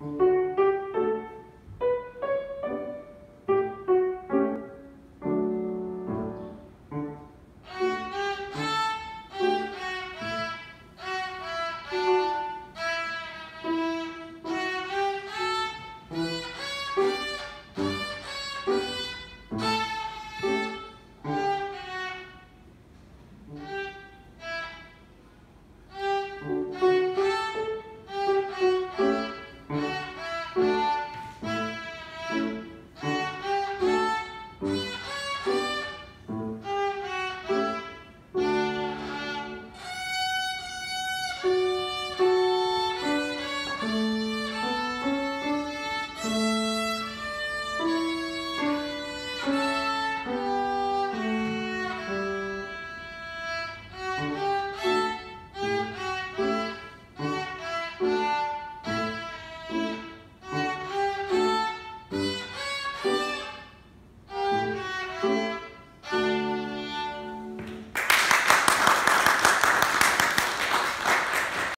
Mm-hmm.